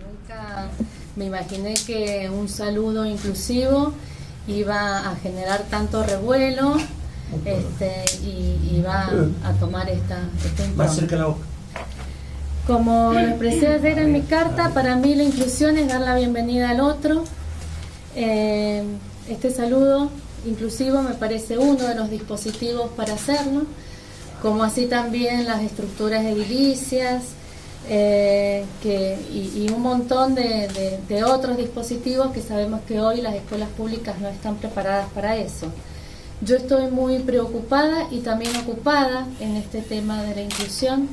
nunca me imaginé que un saludo inclusivo iba a generar tanto revuelo este, y iba a tomar esta, esta Más cerca la boca. Como lo expresé ayer en mi carta, para mí la inclusión es dar la bienvenida al otro. Eh, este saludo inclusivo me parece uno de los dispositivos para hacerlo, como así también las estructuras edilicias eh, que, y, un montón de- de otros dispositivos que sabemos que hoy las escuelas públicas no están preparadas para eso. Yo estoy muy preocupada y también ocupada en este tema de la inclusión